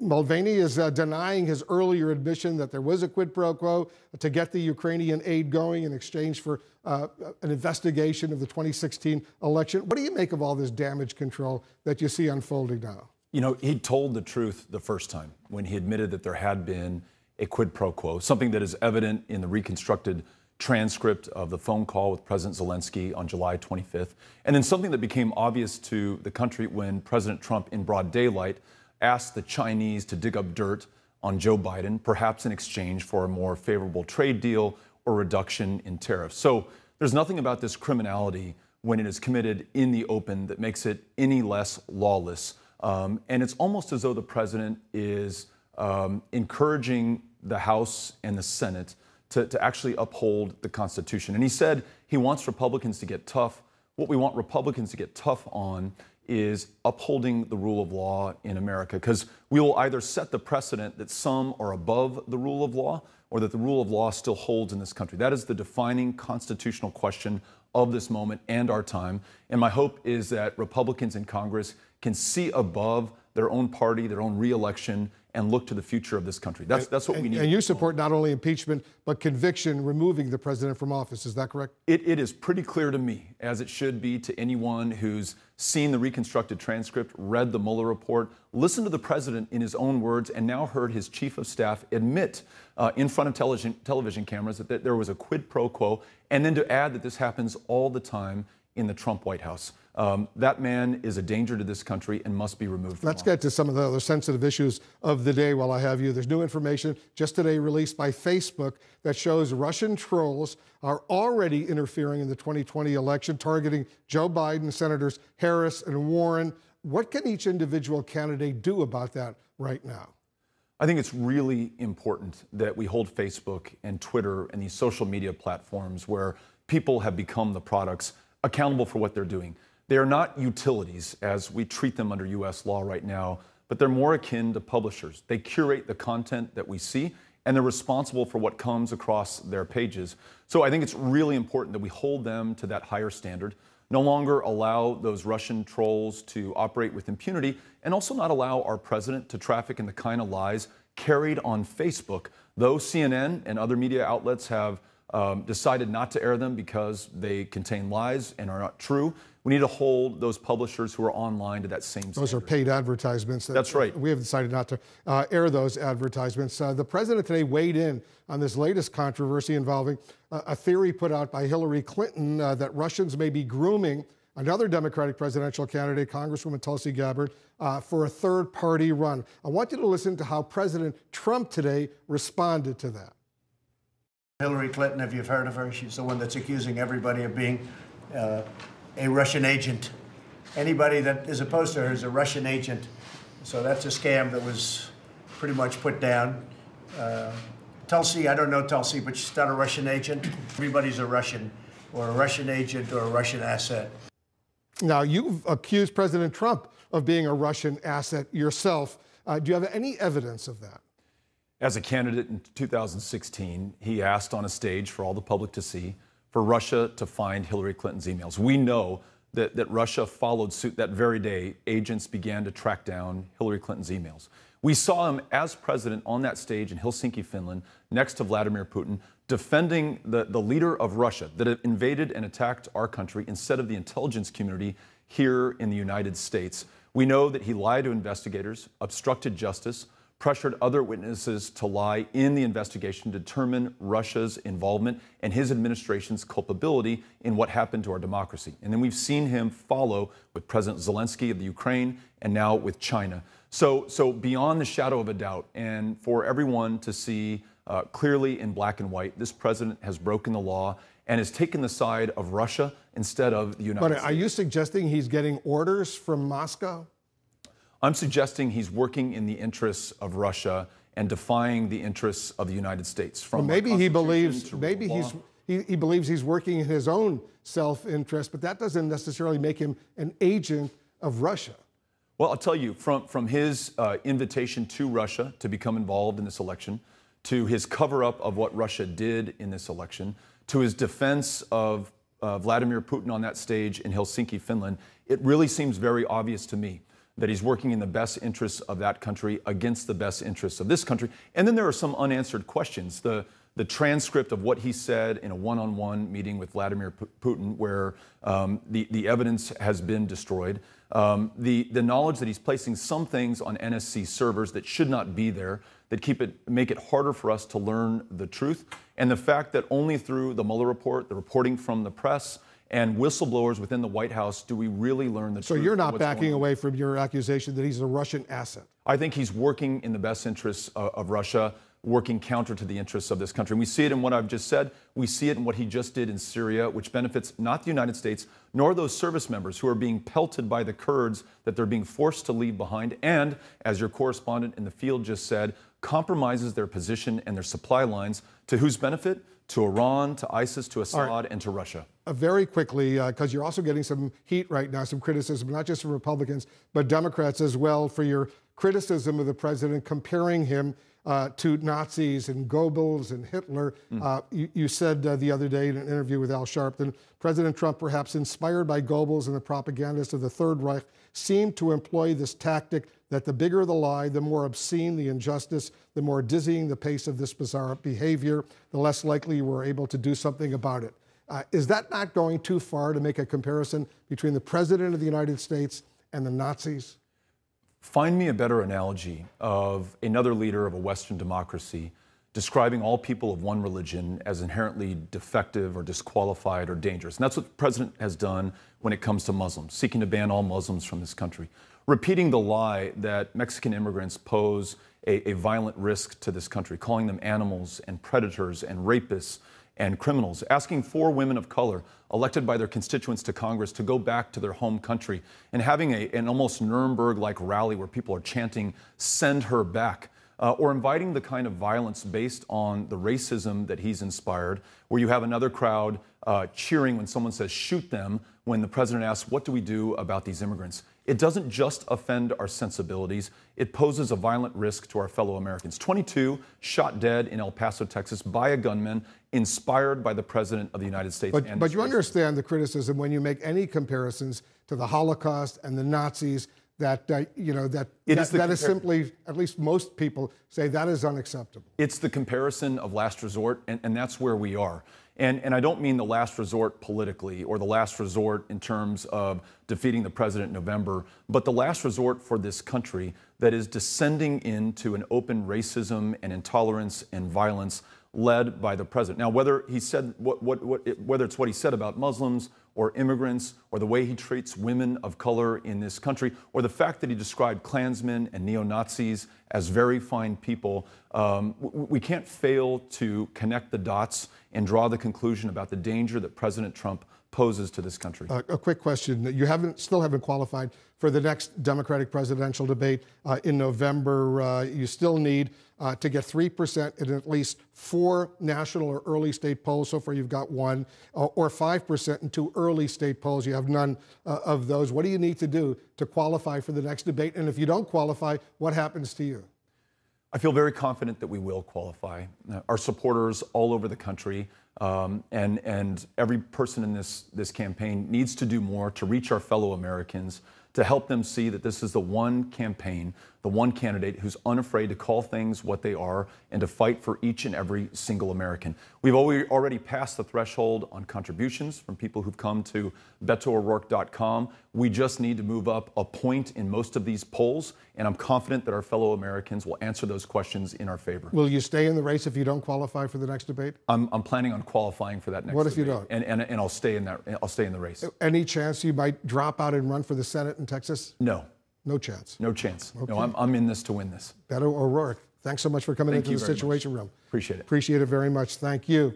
Mulvaney is uh, denying his earlier admission that there was a quid pro quo to get the Ukrainian aid going in exchange for uh, an investigation of the 2016 election. What do you make of all this damage control that you see unfolding now? You know, he told the truth the first time when he admitted that there had been a quid pro quo, something that is evident in the reconstructed transcript of the phone call with President Zelensky on July 25th, and then something that became obvious to the country when President Trump, in broad daylight, asked the Chinese to dig up dirt on Joe Biden, perhaps in exchange for a more favorable trade deal or reduction in tariffs. So there's nothing about this criminality when it is committed in the open that makes it any less lawless. Um, and it's almost as though the president is um, encouraging the House and the Senate to, to actually uphold the Constitution. And he said he wants Republicans to get tough. What we want Republicans to get tough on is upholding the rule of law in America because we will either set the precedent that some are above the rule of law or that the rule of law still holds in this country. That is the defining constitutional question of this moment and our time. And my hope is that Republicans in Congress can see above their own party, their own reelection, and look to the future of this country. That's, that's what and, we need. And you support not only impeachment, but conviction, removing the president from office. Is that correct? It, it is pretty clear to me, as it should be to anyone who's seen the reconstructed transcript, read the Mueller report, listened to the president in his own words, and now heard his chief of staff admit uh, in front of television, television cameras that, that there was a quid pro quo, and then to add that this happens all the time in the Trump White House. Um, that man is a danger to this country and must be removed. Let's get to some of the other sensitive issues of the day while I have you. There's new information just today released by Facebook that shows Russian trolls are already interfering in the 2020 election, targeting Joe Biden, Senators Harris and Warren. What can each individual candidate do about that right now? I think it's really important that we hold Facebook and Twitter and these social media platforms where people have become the products accountable for what they're doing. They are not utilities as we treat them under US law right now, but they're more akin to publishers. They curate the content that we see and they're responsible for what comes across their pages. So I think it's really important that we hold them to that higher standard, no longer allow those Russian trolls to operate with impunity, and also not allow our president to traffic in the kind of lies carried on Facebook. Though CNN and other media outlets have um, decided not to air them because they contain lies and are not true. We need to hold those publishers who are online to that same standard. Those are paid advertisements. That That's right. We have decided not to uh, air those advertisements. Uh, the president today weighed in on this latest controversy involving uh, a theory put out by Hillary Clinton uh, that Russians may be grooming another Democratic presidential candidate, Congresswoman Tulsi Gabbard, uh, for a third party run. I want you to listen to how President Trump today responded to that. Hillary Clinton, if you've heard of her, she's the one that's accusing everybody of being uh, a Russian agent. Anybody that is opposed to her is a Russian agent. So that's a scam that was pretty much put down. Uh, Tulsi, I don't know Tulsi, but she's not a Russian agent. Everybody's a Russian or a Russian agent or a Russian asset. Now, you've accused President Trump of being a Russian asset yourself. Uh, do you have any evidence of that? As a candidate in 2016, he asked on a stage for all the public to see for Russia to find Hillary Clinton's emails. We know that, that Russia followed suit that very day. Agents began to track down Hillary Clinton's emails. We saw him as president on that stage in Helsinki, Finland, next to Vladimir Putin, defending the, the leader of Russia that invaded and attacked our country instead of the intelligence community here in the United States. We know that he lied to investigators, obstructed justice, pressured other witnesses to lie in the investigation to determine Russia's involvement and his administration's culpability in what happened to our democracy. And then we've seen him follow with President Zelensky of the Ukraine and now with China. So, so beyond the shadow of a doubt, and for everyone to see uh, clearly in black and white, this president has broken the law and has taken the side of Russia instead of the United but States. But are you suggesting he's getting orders from Moscow? I'm suggesting he's working in the interests of Russia and defying the interests of the United States. From well, maybe he believes maybe he's he, he believes he's working in his own self-interest, but that doesn't necessarily make him an agent of Russia. Well, I'll tell you, from, from his uh, invitation to Russia to become involved in this election, to his cover up of what Russia did in this election, to his defense of uh, Vladimir Putin on that stage in Helsinki, Finland, it really seems very obvious to me that he's working in the best interests of that country against the best interests of this country. And then there are some unanswered questions. The the transcript of what he said in a one-on-one meeting with Vladimir Putin, where um, the, the evidence has been destroyed, um, the, the knowledge that he's placing some things on NSC servers that should not be there, that keep it, make it harder for us to learn the truth, and the fact that only through the Mueller report, the reporting from the press, and whistleblowers within the White House do we really learn the so truth. So you're not backing away from your accusation that he's a Russian asset? I think he's working in the best interests of, of Russia working counter to the interests of this country. We see it in what I've just said. We see it in what he just did in Syria, which benefits not the United States, nor those service members who are being pelted by the Kurds that they're being forced to leave behind. And, as your correspondent in the field just said, compromises their position and their supply lines to whose benefit? To Iran, to ISIS, to Assad, right. and to Russia. Uh, very quickly, because uh, you're also getting some heat right now, some criticism, not just from Republicans, but Democrats as well, for your criticism of the president, comparing him uh, to Nazis and Goebbels and Hitler. Mm. Uh, you, you, said uh, the other day in an interview with Al Sharpton, President Trump, perhaps inspired by Goebbels and the propagandists of the Third Reich, seemed to employ this tactic that the bigger the lie, the more obscene the injustice, the more dizzying the pace of this bizarre behavior, the less likely you were able to do something about it. Uh, is that not going too far to make a comparison between the President of the United States and the Nazis? Find me a better analogy of another leader of a Western democracy describing all people of one religion as inherently defective or disqualified or dangerous. And that's what the president has done when it comes to Muslims, seeking to ban all Muslims from this country. Repeating the lie that Mexican immigrants pose a, a violent risk to this country, calling them animals and predators and rapists and criminals, asking four women of color elected by their constituents to Congress to go back to their home country and having a, an almost Nuremberg like rally where people are chanting, send her back. Uh, or inviting the kind of violence based on the racism that he's inspired, where you have another crowd uh, cheering when someone says shoot them, when the president asks, What do we do about these immigrants? It doesn't just offend our sensibilities, it poses a violent risk to our fellow Americans. 22 shot dead in El Paso, Texas by a gunman inspired by the President of the United States. But, but you understand the criticism when you make any comparisons to the Holocaust and the Nazis that uh, you know that it that, is, that is simply at least most people say that is unacceptable it's the comparison of last resort and, and that's where we are and, and I don't mean the last resort politically or the last resort in terms of defeating the president in November, but the last resort for this country that is descending into an open racism and intolerance and violence led by the president. Now, whether he said what, what, what, whether it's what he said about Muslims or immigrants or the way he treats women of color in this country or the fact that he described Klansmen and neo Nazis as very fine people, um, we can't fail to connect the dots and draw the conclusion about the danger that President Trump poses to this country. Uh, a quick question: You haven't, still haven't qualified for the next Democratic presidential debate uh, in November. Uh, you still need uh, to get three percent in at least four national or early state polls. So far, you've got one, uh, or five percent in two early state polls. You have none uh, of those. What do you need to do to qualify for the next debate? And if you don't qualify, what happens to you? I feel very confident that we will qualify. Our supporters all over the country um, and, and every person in this, this campaign needs to do more to reach our fellow Americans, to help them see that this is the one campaign the one candidate who's unafraid to call things what they are and to fight for each and every single American. We've already passed the threshold on contributions from people who've come to BetoO'Rourke.com. We just need to move up a point in most of these polls, and I'm confident that our fellow Americans will answer those questions in our favor. Will you stay in the race if you don't qualify for the next debate? I'm, I'm planning on qualifying for that next. What if debate, you don't? And, and, and I'll stay in that. I'll stay in the race. Any chance you might drop out and run for the Senate in Texas? No. No chance. No chance. Okay. No, I'm, I'm in this to win this. Beto O'Rourke, thanks so much for coming Thank into the Situation much. Room. Appreciate it. Appreciate it very much. Thank you.